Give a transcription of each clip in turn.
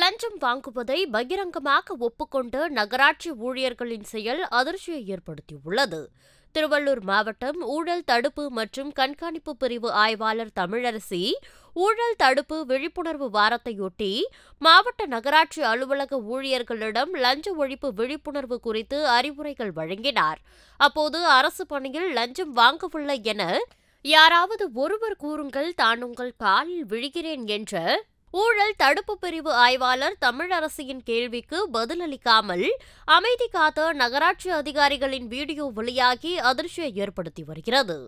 லஞ்சம் வாங்குவதை பகிரங்கமாக ஒப்புக்கொண்ட நகராட்சி ஊழியர்களின் செயல் அதிர்ச்சியை ஏற்படுத்தியுள்ளது. திருவள்ளூர் மாவட்டம் ஊழல் தடுப்பு மற்றும் கண்காணிப்பு பிரிவு ஆய்வாளர் தமிழரசி ஊழல் தடுப்பு விழிப்புணர்வு வாரத்தையொட்டி மாவட்ட நகராட்சி அலுவலக ஊழியர்களிடம் லஞ்ச ஒழிப்பு விழிப்புணர்வு குறித்து அறிவுரைகள் வழங்கினார். அப்போது அரசு பணியில் லஞ்சம் வாங்கவில்லை என யாராவது ஒருவர் கூறுங்கள் தான் உங்கள் காலில் விழுகிறேன் என்ற ஊழல் தடுப்பு பிரிவு ஆய்வாளர் தமிழரசியின் கேள்விக்கு பதிலளிக்காமல் அமைதி காத்த நகராட்சி அதிகாரிகளின் வீடியோ வெளியாகி அதிர்ச்சியை ஏற்படுத்தி வருகிறது.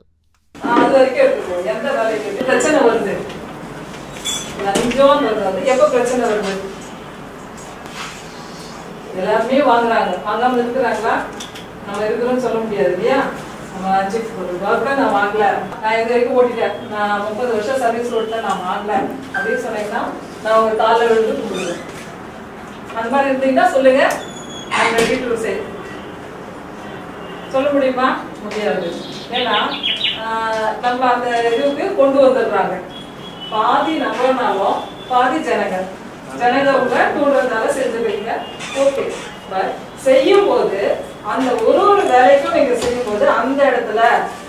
எல்லாருமே வாங்குறாங்க. வாங்காம இருக்கிறாங்களா? நம்ம இருக்கிறோம்னு சொல்ல முடியாது இல்லையா? ஒரு லஞ்சுக்கு நான் வாங்கல. நான் இது வரைக்கும் ஓட்டிட்டேன். நான் முப்பது வருஷம் சர்வீஸ் ஓட்டேன் நான் வாங்கல. அப்படின்னு சொன்னீங்கன்னா நான் உங்க காலில் விழுந்து கும்பிடுவேன் அந்த மாதிரி இருந்தீங்கன்னா சொல்லுங்க. I'm ready to சொல்ல முடியுமா? முடியாது. ஏன்னா ஆஹ், நம்ம அந்த இதுக்கு கொண்டு வந்துடுறாங்க. பாதி நம்மனாலும் பாதி ஜனங்க ஜனங்க உங்க தூண்டுறதுனால செஞ்சுருவீங்க ஓகே. பட் செய்யும் போது அந்த ஒரு ஒரு வேலைக்கும் நீங்க செய்யும்போது அந்த இடத்துல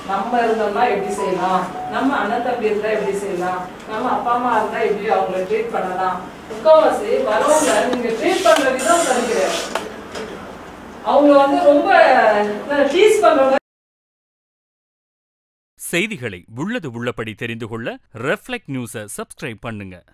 நம்ம இருந்தோம்னா எப்படி செய்யலாம்? நம்ம அண்ணன் தம்பி இருந்தா எப்படி செய்யலாம்? நம்ம அப்பா அம்மா இருந்தா எப்படி அவங்கள ட்ரீட் பண்ணலாம்? முக்கால்வாசி வரவங்க நீங்க ட்ரீட் பண்ற விதம் சரி அவங்க வந்து ரொம்ப டீஸ் பண்ற செய்திகளை உள்ளது உள்ளபடி தெரிந்து கொள்ள ரெஃப்ளெக்ட் நியூஸை சப்ஸ்கிரைப் பண்ணுங்கள்